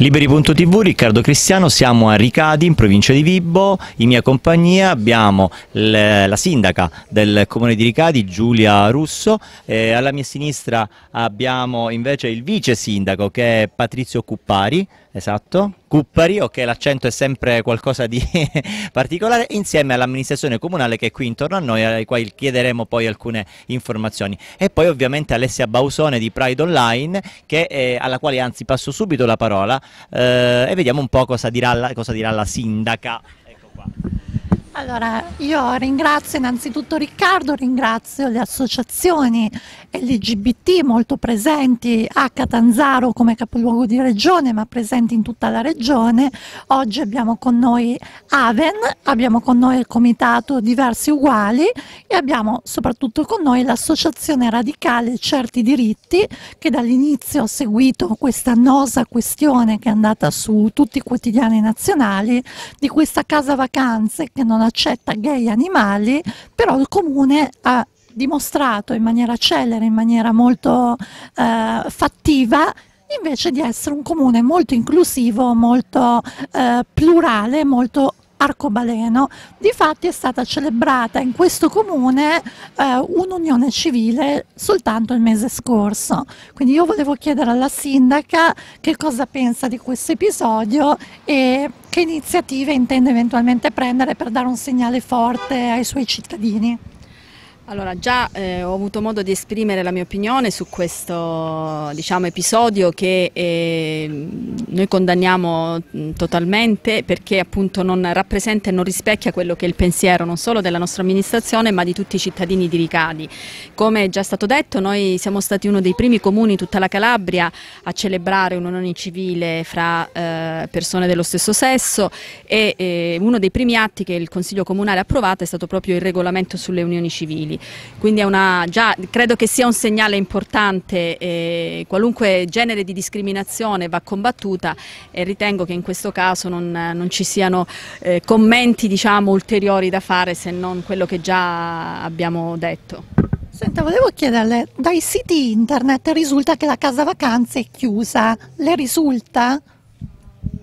Liberi.tv, Riccardo Cristiano, siamo a Ricadi in provincia di Vibo, in mia compagnia abbiamo la sindaca del comune di Ricadi, Giulia Russo, e alla mia sinistra abbiamo invece il vice sindaco che è Patrizio Cuppari, esatto, Cuppari, ok l'accento è sempre qualcosa di particolare, insieme all'amministrazione comunale che è qui intorno a noi, ai quali chiederemo poi alcune informazioni. E poi ovviamente Alessia Bausone di Pride Online, eh, alla quale anzi passo subito la parola eh, e vediamo un po' cosa dirà la, cosa dirà la sindaca. Allora, io ringrazio innanzitutto Riccardo, ringrazio le associazioni LGBT molto presenti a Catanzaro come capoluogo di regione, ma presenti in tutta la regione. Oggi abbiamo con noi Aven, abbiamo con noi il comitato Diversi Uguali e abbiamo soprattutto con noi l'associazione radicale Certi Diritti che dall'inizio ha seguito questa annosa questione che è andata su tutti i quotidiani nazionali di questa casa vacanze che non accetta gay animali, però il comune ha dimostrato in maniera celere, in maniera molto eh, fattiva, invece di essere un comune molto inclusivo, molto eh, plurale, molto arcobaleno. Difatti è stata celebrata in questo comune eh, un'unione civile soltanto il mese scorso. Quindi io volevo chiedere alla sindaca che cosa pensa di questo episodio e che iniziative intende eventualmente prendere per dare un segnale forte ai suoi cittadini. Allora, già eh, ho avuto modo di esprimere la mia opinione su questo diciamo, episodio che eh, noi condanniamo totalmente perché appunto non rappresenta e non rispecchia quello che è il pensiero non solo della nostra amministrazione ma di tutti i cittadini di Ricadi. Come è già stato detto, noi siamo stati uno dei primi comuni in tutta la Calabria a celebrare un'unione civile fra eh, persone dello stesso sesso e eh, uno dei primi atti che il Consiglio Comunale ha approvato è stato proprio il regolamento sulle unioni civili quindi una, già, credo che sia un segnale importante, eh, qualunque genere di discriminazione va combattuta e ritengo che in questo caso non, non ci siano eh, commenti diciamo, ulteriori da fare se non quello che già abbiamo detto. Senta, volevo chiederle, dai siti internet risulta che la casa vacanze è chiusa, le risulta?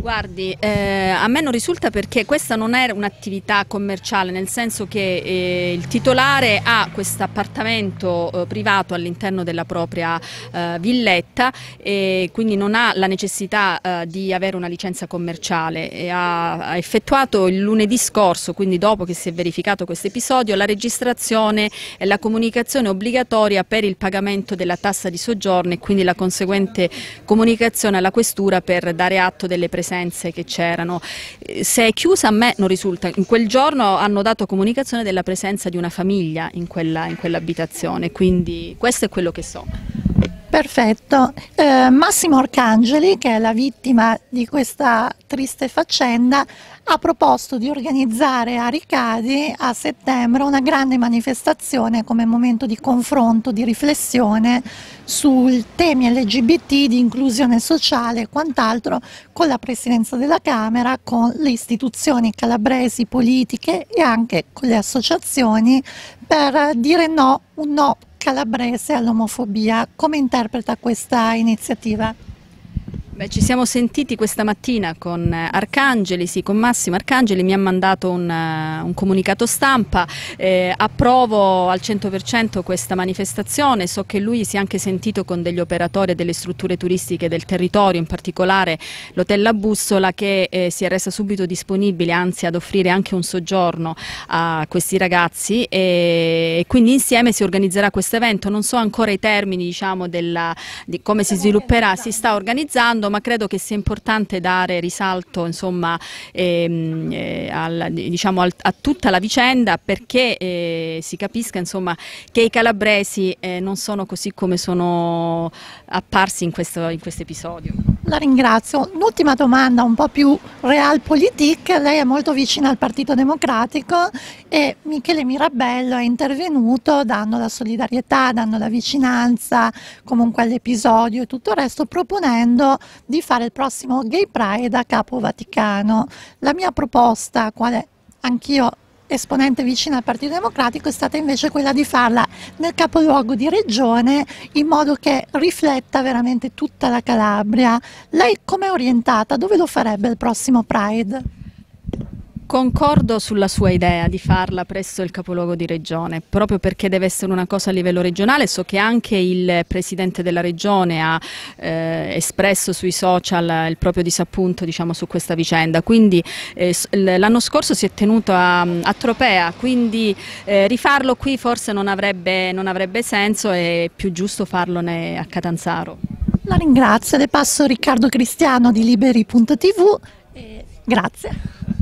Guardi, eh, a me non risulta perché questa non è un'attività commerciale, nel senso che eh, il titolare ha questo appartamento eh, privato all'interno della propria eh, villetta e quindi non ha la necessità eh, di avere una licenza commerciale. Ha, ha, effettuato il lunedì scorso, quindi dopo che si è verificato questo episodio, la registrazione e la comunicazione obbligatoria per il pagamento della tassa di soggiorno e quindi la conseguente comunicazione alla questura per dare atto delle presenze presenze che c'erano. Eh, se è chiusa a me non risulta, in quel giorno hanno dato comunicazione della presenza di una famiglia in, quella, quell'abitazione, quindi questo è quello che so. Perfetto. Eh, Massimo Arcangeli, che è la vittima di questa triste faccenda, ha proposto di organizzare a Ricadi a settembre una grande manifestazione come momento di confronto, di riflessione sui temi LGBT, di inclusione sociale e quant'altro con la Presidenza della Camera, con le istituzioni calabresi politiche e anche con le associazioni per dire no, un no calabrese all'omofobia. Come interpreta questa iniziativa? Beh, ci siamo sentiti questa mattina con eh, Arcangeli, sì, con Massimo Arcangeli, mi ha mandato un, uh, un comunicato stampa, eh, approvo al 100% questa manifestazione, so che lui si è anche sentito con degli operatori e delle strutture turistiche del territorio, in particolare l'Hotel La Bussola che eh, si è resa subito disponibile, anzi ad offrire anche un soggiorno a questi ragazzi. E, e quindi insieme si organizzerà questo evento, non so ancora i termini diciamo, della, di come si svilupperà, si sta organizzando mondo, ma credo che sia importante dare risalto insomma, ehm, eh, al, diciamo, al, a tutta la vicenda perché eh, si capisca insomma, che i calabresi eh, non sono così come sono apparsi in questo, in questo episodio. La ringrazio. Un'ultima domanda un po' più realpolitik. Lei è molto vicina al Partito Democratico e Michele Mirabello è intervenuto dando la solidarietà, dando la vicinanza comunque all'episodio e tutto il resto, proponendo di fare il prossimo Gay Pride a Capo Vaticano. La mia proposta, quale anch'io esponente vicina al Partito Democratico è stata invece quella di farla nel capoluogo di regione in modo che rifletta veramente tutta la Calabria. Lei come è orientata? Dove lo farebbe il prossimo Pride? Concordo sulla sua idea di farla presso il capoluogo di regione, proprio perché deve essere una cosa a livello regionale. So che anche il Presidente della Regione ha eh, espresso sui social il proprio disappunto diciamo, su questa vicenda, quindi eh, l'anno scorso si è tenuto a, a Tropea, quindi eh, rifarlo qui forse non avrebbe, non avrebbe senso, è più giusto farlo a Catanzaro. La ringrazio, le passo Riccardo Cristiano di Liberi.tv. Grazie.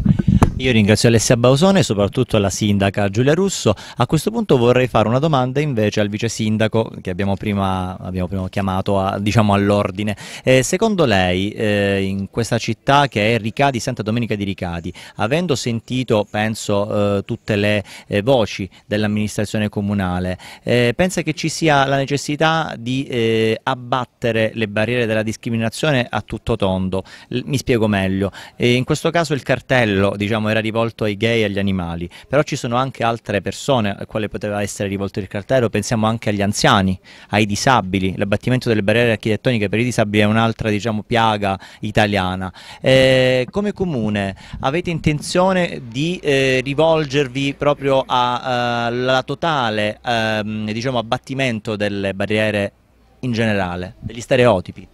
Io ringrazio Alessia Bausone e soprattutto la sindaca Giulia Russo. A questo punto vorrei fare una domanda invece al vice sindaco che abbiamo prima, abbiamo prima chiamato diciamo all'ordine. Eh, secondo lei eh, in questa città che è Ricadi, Santa Domenica di Ricadi, avendo sentito penso eh, tutte le eh, voci dell'amministrazione comunale, eh, pensa che ci sia la necessità di eh, abbattere le barriere della discriminazione a tutto tondo? L mi spiego meglio. in questo caso il cartello diciamo, diciamo, era rivolto ai gay e agli animali, però ci sono anche altre persone a quale poteva essere rivolto il cartello, pensiamo anche agli anziani, ai disabili, l'abbattimento delle barriere architettoniche per i disabili è un'altra diciamo, piaga italiana. Eh, come comune avete intenzione di eh, rivolgervi proprio al totale ehm, diciamo, abbattimento delle barriere in generale, degli stereotipi?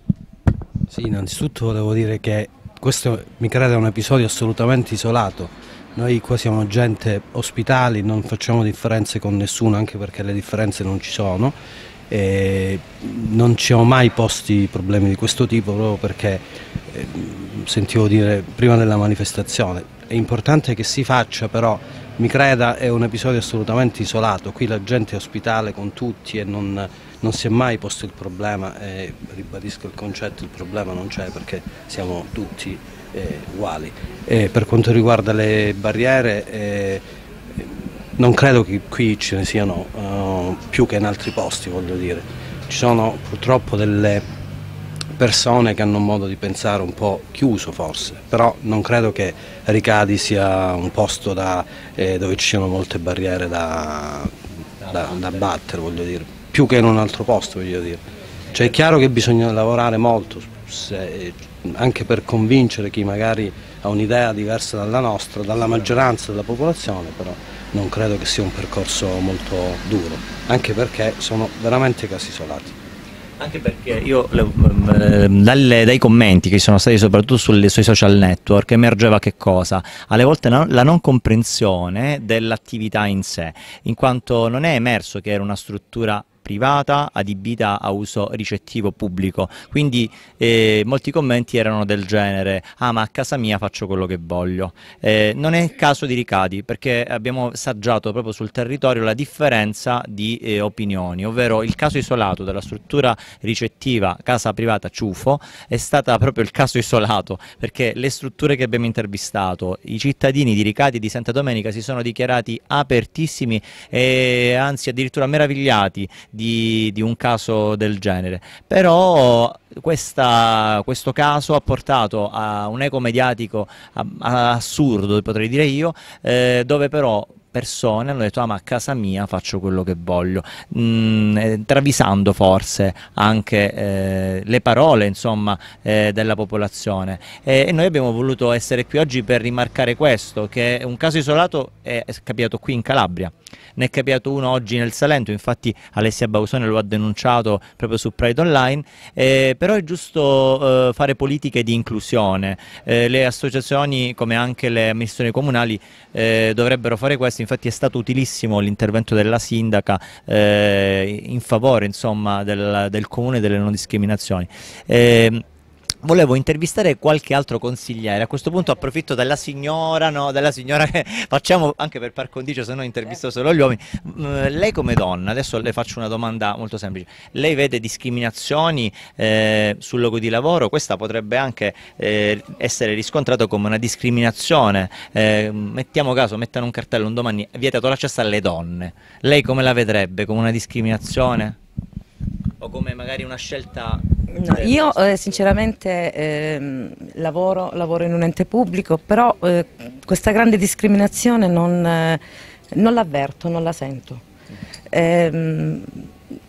Sì, innanzitutto volevo dire che questo mi crede un episodio assolutamente isolato. Noi qua siamo gente ospitali, non facciamo differenze con nessuno, anche perché le differenze non ci sono. E non ci siamo mai posti problemi di questo tipo proprio perché eh, sentivo dire prima della manifestazione è importante che si faccia però mi creda è un episodio assolutamente isolato qui la gente è ospitale con tutti e non, non si è mai posto il problema e ribadisco il concetto, il problema non c'è perché siamo tutti eh, uguali. E per quanto riguarda le barriere eh, non credo che qui ce ne siano uh, più che in altri posti, voglio dire. Ci sono purtroppo delle persone che hanno un modo di pensare un po' chiuso forse, però non credo che Ricadi sia un posto da, eh, dove ci siano molte barriere da, da, da battere, voglio dire più che in un altro posto, voglio dire. Cioè è chiaro che bisogna lavorare molto, se, anche per convincere chi magari ha un'idea diversa dalla nostra, dalla maggioranza della popolazione, però non credo che sia un percorso molto duro, anche perché sono veramente casi isolati. Anche perché io ehm, dalle, dai commenti che sono stati soprattutto sulle, sui social network emergeva che cosa? Alle volte la non comprensione dell'attività in sé, in quanto non è emerso che era una struttura privata adibita a uso ricettivo pubblico. Quindi eh, molti commenti erano del genere, ah ma a casa mia faccio quello che voglio. Eh, non è il caso di Ricadi perché abbiamo saggiato proprio sul territorio la differenza di eh, opinioni, ovvero il caso isolato della struttura ricettiva casa privata Ciufo è stata proprio il caso isolato perché le strutture che abbiamo intervistato, i cittadini di Ricadi e di Santa Domenica si sono dichiarati apertissimi e anzi addirittura meravigliati di, di un caso del genere. Però questa, questo caso ha portato a un eco mediatico assurdo, potrei dire io, eh, dove però persone hanno detto ah ma a casa mia faccio quello che voglio. Mm, eh, travisando forse anche eh, le parole insomma eh, della popolazione. E noi abbiamo voluto essere qui oggi per rimarcare questo che un caso isolato è, è capitato qui in Calabria ne è capitato uno oggi nel Salento infatti Alessia Bausone lo ha denunciato proprio su Pride Online. Eh, però è giusto eh, fare politiche di inclusione. Eh, le associazioni come anche le amministrazioni comunali dovrebbero fare questo. Infatti è stato utilissimo l'intervento della sindaca eh, in favore insomma, del, del comune delle non discriminazioni. Volevo intervistare qualche altro consigliere. A questo punto approfitto della signora, no, della signora che facciamo anche per par condicio, se no intervisto solo gli uomini. Lei come donna, adesso le faccio una domanda molto semplice. Lei vede discriminazioni eh, sul luogo di lavoro? Questa potrebbe anche eh, essere riscontrata come una discriminazione. Eh, mettiamo caso, mettano un cartello un domani vietato l'accesso alle donne. Lei come la vedrebbe? Come una discriminazione? O come magari una scelta No, io eh, sinceramente eh, lavoro, lavoro, in un ente pubblico, però eh, questa grande discriminazione non, eh, non l'avverto, non la sento. Eh,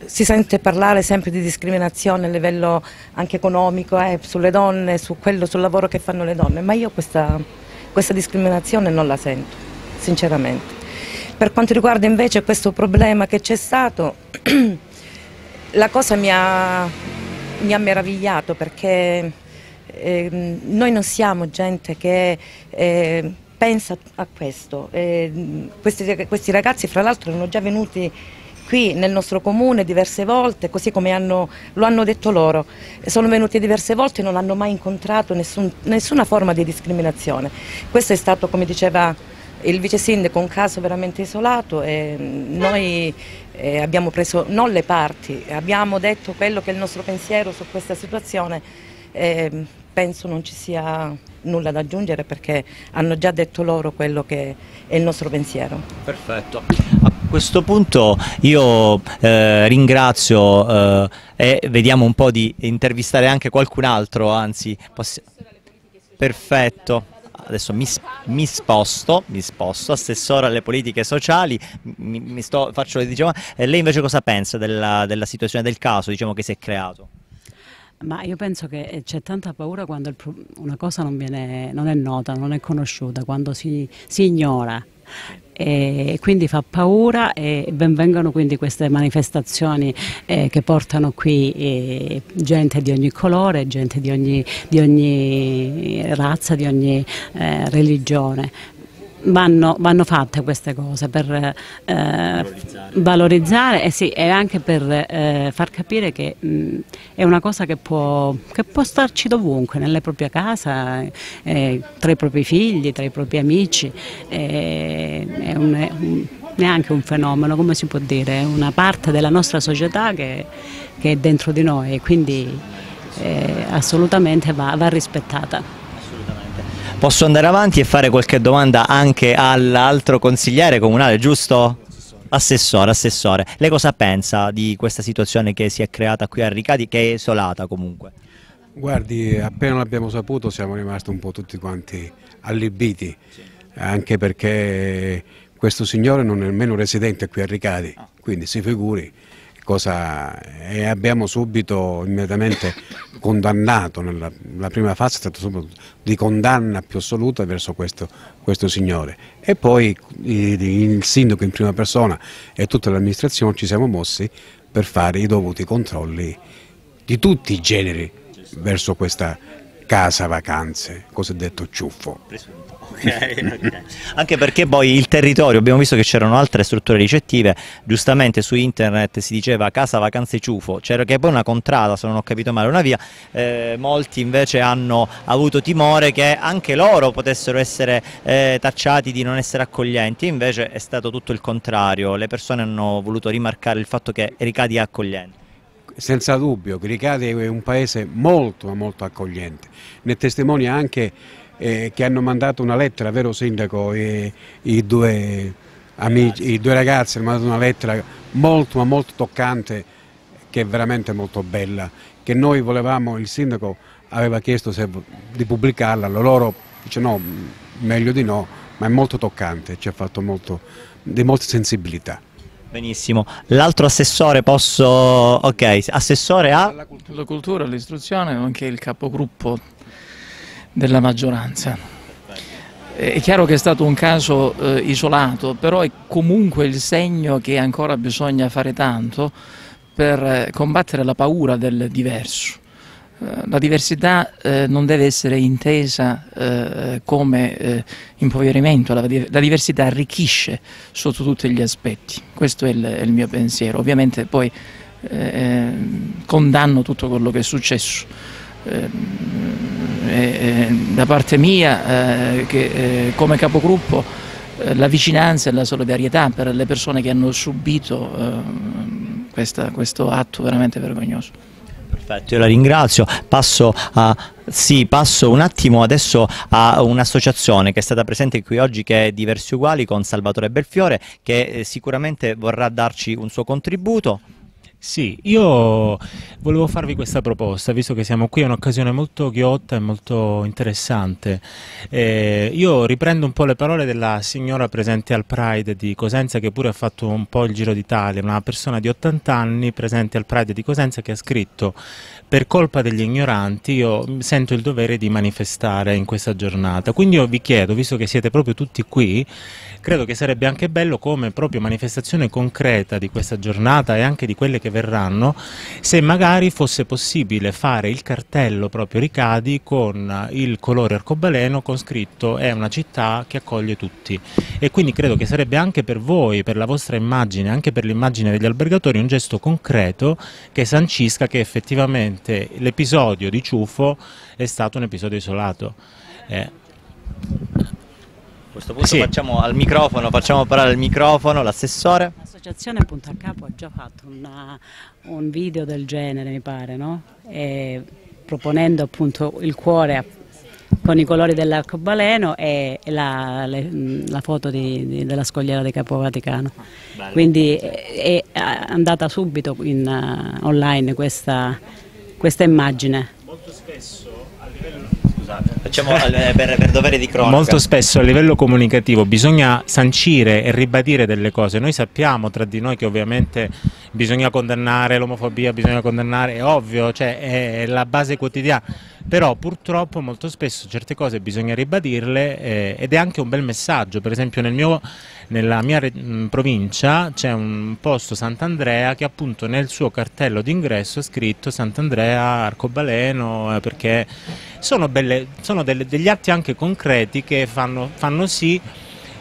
si sente parlare sempre di discriminazione a livello anche economico, eh, sulle donne, su quello, sul lavoro che fanno le donne, ma io questa, questa discriminazione non la sento, sinceramente. Per quanto riguarda invece questo problema che c'è stato, la cosa mi ha, mi ha meravigliato perché eh, noi non siamo gente che eh, pensa a questo. Eh, questi, questi ragazzi fra l'altro erano già venuti qui nel nostro comune diverse volte, così come hanno, lo hanno detto loro. Sono venuti diverse volte e non hanno mai incontrato nessun, nessuna forma di discriminazione. Questo è stato, come diceva il vice sindaco, un caso veramente isolato e noi eh, abbiamo preso non le parti, abbiamo detto quello che è il nostro pensiero su questa situazione. Eh, penso non ci sia nulla da aggiungere perché hanno già detto loro quello che è il nostro pensiero. Perfetto. A questo punto io eh, ringrazio eh, e vediamo un po' di intervistare anche qualcun altro, anzi, perfetto adesso mi, mi, sposto, mi sposto, assessore alle politiche sociali, mi, mi sto, faccio, diciamo, lei invece cosa pensa della, della situazione del caso diciamo, che si è creato? Ma io penso che eh, c'è tanta paura quando una cosa non, viene, non, è nota, non è conosciuta, quando si, si ignora. E quindi fa paura e benvengano quindi queste manifestazioni eh, che portano qui eh, gente di ogni colore, gente di ogni, di ogni razza, di ogni eh, religione vanno, vanno, fatte queste cose per eh, valorizzare, valorizzare eh sì, e anche per eh, far capire che mh, è una cosa che può, che può, starci dovunque, nella propria casa, eh, tra i propri figli, tra i propri amici. Eh, è un, un, neanche un fenomeno, come si può dire, è una parte della nostra società che, che è dentro di noi e quindi eh, assolutamente va, va rispettata. Posso andare avanti e fare qualche domanda anche all'altro consigliere comunale, giusto? Assessore, assessore, lei cosa pensa di questa situazione che si è creata qui a Ricadi, che è isolata comunque? Guardi, appena l'abbiamo saputo siamo rimasti un po' tutti quanti allibiti, anche perché questo signore non è nemmeno residente qui a Ricadi, quindi si figuri cosa e abbiamo subito immediatamente condannato, nella, la prima fase è stata subito di condanna più assoluta verso questo, questo signore e poi il sindaco in prima persona e tutta l'amministrazione ci siamo mossi per fare i dovuti controlli di tutti i generi verso questa casa vacanze, cosiddetto ciuffo. Okay, okay. Anche perché poi il territorio, abbiamo visto che c'erano altre strutture ricettive, giustamente su internet si diceva casa vacanze ciufo, c'era che poi una contrada, se non ho capito male, una via, eh, molti invece hanno avuto timore che anche loro potessero essere eh, tacciati di non essere accoglienti, invece è stato tutto il contrario, le persone hanno voluto rimarcare il fatto che Ricadi è accogliente. Senza dubbio, Ricadi è un paese molto molto accogliente, ne testimonia anche eh, che hanno mandato una lettera, vero Sindaco, e, i, due amici, i due ragazzi hanno mandato una lettera molto ma molto toccante che è veramente molto bella, che noi volevamo, il Sindaco aveva chiesto se, di pubblicarla, loro dice no, meglio di no, ma è molto toccante, ci ha fatto molto, di molta sensibilità. Benissimo, l'altro assessore posso, ok, assessore a? La cultura, l'istruzione, nonché il capogruppo della maggioranza. È chiaro che è stato un caso eh, isolato, però è comunque il segno che ancora bisogna fare tanto per eh, combattere la paura del diverso. Eh, la diversità eh, non deve essere intesa eh, come eh, impoverimento, la, la, diversità arricchisce sotto tutti gli aspetti, questo è il, è il mio pensiero. Ovviamente poi condanno tutto quello che è successo eh, da parte mia eh, che eh, come capogruppo eh, la vicinanza e la solidarietà per le persone che hanno subito eh, questa, questo atto veramente vergognoso. Perfetto, io la ringrazio. Passo, a, sì, passo un attimo adesso a un'associazione che è stata presente qui oggi che è Diversi Uguali con Salvatore Belfiore che sicuramente vorrà darci un suo contributo. Sì, io volevo farvi questa proposta, visto che siamo qui, è un'occasione molto ghiotta e molto interessante. Eh, io riprendo un po' le parole della signora presente al Pride di Cosenza, che pure ha fatto un po' il giro d'Italia, una persona di 80 anni presente al Pride di Cosenza che ha scritto per colpa degli ignoranti io sento il dovere di manifestare in questa giornata. Quindi io vi chiedo, visto che siete proprio tutti qui, credo che sarebbe anche bello come proprio manifestazione concreta di questa giornata e anche di quelle che verranno, se magari fosse possibile fare il cartello proprio Ricadi con il colore arcobaleno con scritto è una città che accoglie tutti e quindi credo che sarebbe anche per voi, per la vostra immagine, anche per l'immagine degli albergatori un gesto concreto che sancisca che effettivamente l'episodio di Ciuffo è stato un episodio isolato. Eh, A questo punto Sì. facciamo al microfono, facciamo parlare al microfono l'assessore. L'associazione Punta a Capo ha già fatto una- un video del genere, mi pare, no? E proponendo appunto il cuore con i colori dell'arcobaleno e e la, le- la foto di- di- della scogliera di Capo Vaticano. Quindi è, è andata subito in, eh, online questa, questa immagine. molto spesso livello Facciamo eh, per, per dovere di cronaca. Molto spesso a livello comunicativo bisogna sancire e ribadire delle cose. Noi sappiamo tra di noi che ovviamente bisogna condannare l'omofobia, bisogna condannare, è ovvio, cioè è la base quotidiana. Però purtroppo molto spesso certe cose bisogna ribadirle eh, ed è anche un bel messaggio. Per esempio nel mio- nella mia mh, provincia c'è un posto Sant'Andrea che appunto nel suo cartello d'ingresso è scritto Sant'Andrea Arcobaleno eh, perché sono, belle- sono delle- degli atti anche concreti che fanno, fanno sì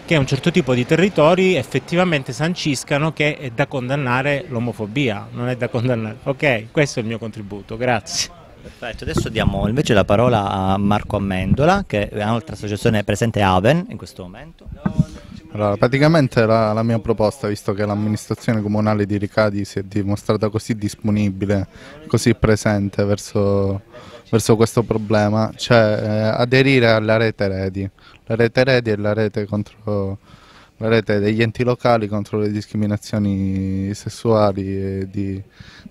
che un certo tipo di territori effettivamente sanciscano che è da condannare l'omofobia, non è da condannare. Ok, questo è il mio contributo, grazie. Perfetto, adesso diamo invece la parola a Marco Amendola, che è un'altra associazione presente a Aven in questo momento. Allora, praticamente la, la mia proposta, visto che l'amministrazione comunale di Ricadi si è dimostrata così disponibile, così presente verso, verso questo problema, cioè eh, aderire alla rete Redi. La rete Redi è la rete, contro, la rete degli enti locali contro le discriminazioni sessuali, di,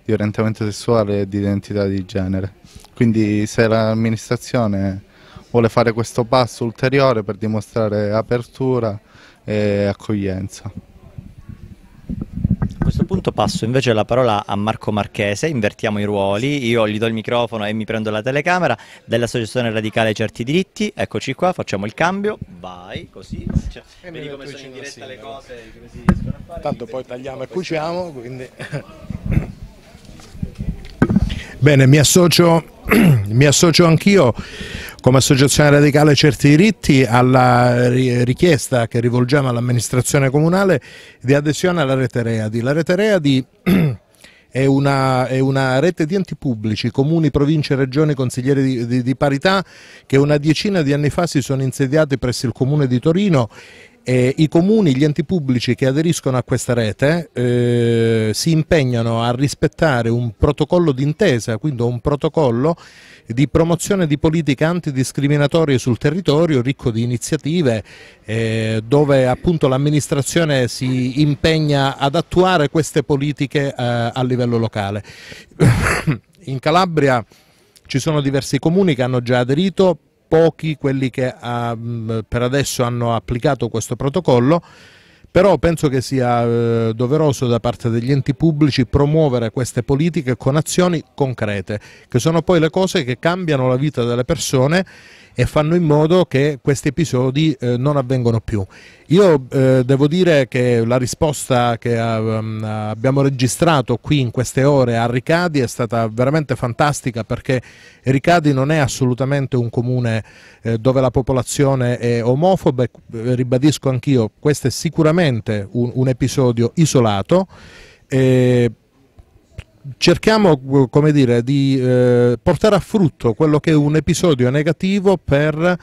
di orientamento sessuale e di identità di genere. Quindi se l'amministrazione vuole fare questo passo ulteriore per dimostrare apertura e accoglienza. Questo punto passo invece la parola a Marco Marchese, invertiamo i ruoli, io gli do il microfono e mi prendo la telecamera dell'Associazione Radicale Certi Diritti, eccoci qua, facciamo il cambio, vai, così, cioè, vedi come sono in diretta le cose, come si riescono a fare. Tanto poi tagliamo e cuciamo, quindi... Bene, mi associo, mi associo anch'io come Associazione Radicale Certi Diritti alla ri- richiesta che rivolgiamo all'amministrazione comunale di adesione alla rete Readi. La rete Readi è una, è una rete di enti pubblici, comuni, province, regioni, consiglieri di, di- di parità che una decina di anni fa si sono insediati presso il comune di Torino e I comuni, gli enti pubblici che aderiscono a questa rete eh, si impegnano a rispettare un protocollo d'intesa, quindi un protocollo di promozione di politiche antidiscriminatorie sul territorio, ricco di iniziative, eh, dove appunto l'amministrazione si impegna ad attuare queste politiche eh, a livello locale. In Calabria ci sono diversi comuni che hanno già aderito, pochi quelli che mh, per adesso hanno applicato questo protocollo, però penso che sia eh, doveroso da parte degli enti pubblici promuovere queste politiche con azioni concrete, che sono poi le cose che cambiano la vita delle persone e fanno in modo che questi episodi eh, non avvengano più. Io eh, devo dire che la risposta che ehm, abbiamo registrato qui in queste ore a Ricadi è stata veramente fantastica perché Ricadi non è assolutamente un comune eh, dove la popolazione è omofoba, e, eh, ribadisco anch'io, questo è sicuramente un, un episodio isolato. eh, cerchiamo come dire, di eh, portare a frutto quello che è un episodio negativo per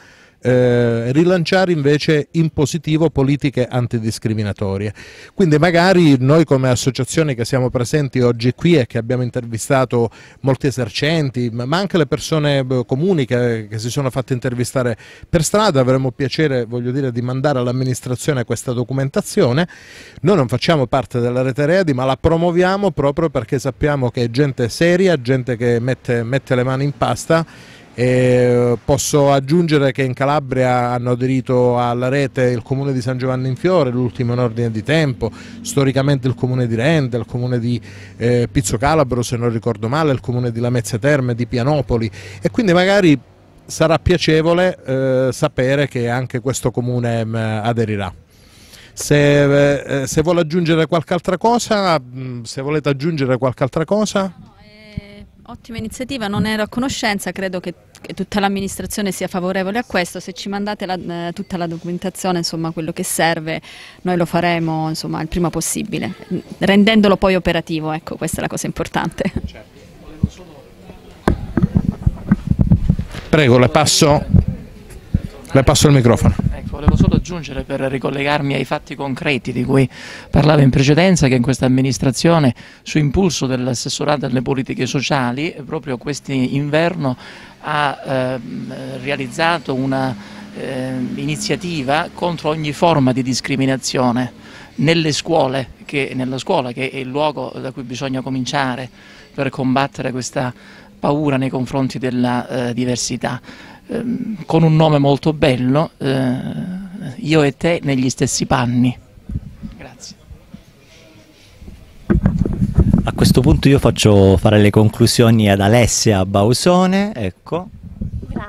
eh, rilanciare invece in positivo politiche antidiscriminatorie. Quindi magari noi come associazioni che siamo presenti oggi qui e che abbiamo intervistato molti esercenti, ma anche le persone eh, comuni che, che si sono fatte intervistare per strada, avremo piacere voglio dire, di mandare all'amministrazione questa documentazione. Noi non facciamo parte della rete Redi, ma la promuoviamo proprio perché sappiamo che è gente seria, gente che mette, mette le mani in pasta e posso aggiungere che in Calabria hanno aderito alla rete il comune di San Giovanni in Fiore, l'ultimo in ordine di tempo, storicamente il comune di Rende, il comune di eh, Pizzo Calabro se non ricordo male, il comune di Lamezia Terme, di Pianopoli e quindi magari sarà piacevole eh, sapere che anche questo comune mh, mm, aderirà. Se, eh, se vuole aggiungere qualche altra cosa, mm, se volete aggiungere qualche altra cosa. Ottima iniziativa, non ero a conoscenza, credo che, che tutta l'amministrazione sia favorevole a questo, se ci mandate la, eh, tutta la documentazione, insomma quello che serve, noi lo faremo insomma, il prima possibile, rendendolo poi operativo, ecco questa è la cosa importante. Prego, le passo, le passo il microfono. Ecco, volevo solo aggiungere per ricollegarmi ai fatti concreti di cui parlavo in precedenza che in questa amministrazione, su impulso dell'assessorato alle politiche sociali, proprio quest'inverno ha eh, realizzato un'iniziativa eh, contro ogni forma di discriminazione nelle scuole, che, nella scuola che è il luogo da cui bisogna cominciare per combattere questa paura nei confronti della eh, diversità. Ehm, con un nome molto bello, eh, io e te negli stessi panni. Grazie. A questo punto io faccio fare le conclusioni ad Alessia Bausone, ecco.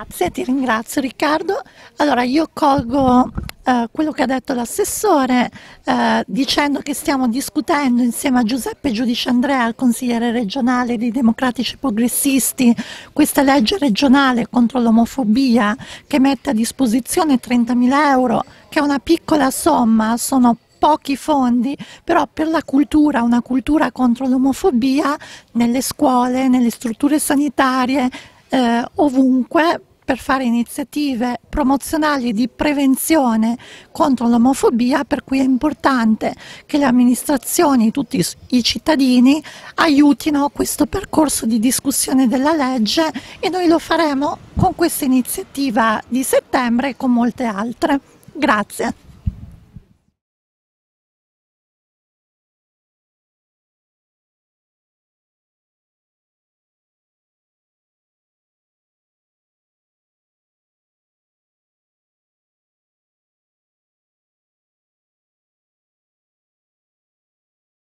Grazie, ti ringrazio Riccardo. Allora io colgo eh, quello che ha detto l'assessore eh, dicendo che stiamo discutendo insieme a Giuseppe Giudice Andrea, il consigliere regionale dei democratici progressisti, questa legge regionale contro l'omofobia che mette a disposizione 30.000 euro, che è una piccola somma, sono pochi fondi, però per la cultura, una cultura contro l'omofobia nelle scuole, nelle strutture sanitarie, eh, ovunque per fare iniziative promozionali di prevenzione contro l'omofobia, per cui è importante che le amministrazioni, tutti i cittadini aiutino questo percorso di discussione della legge e noi lo faremo con questa iniziativa di settembre e con molte altre. Grazie.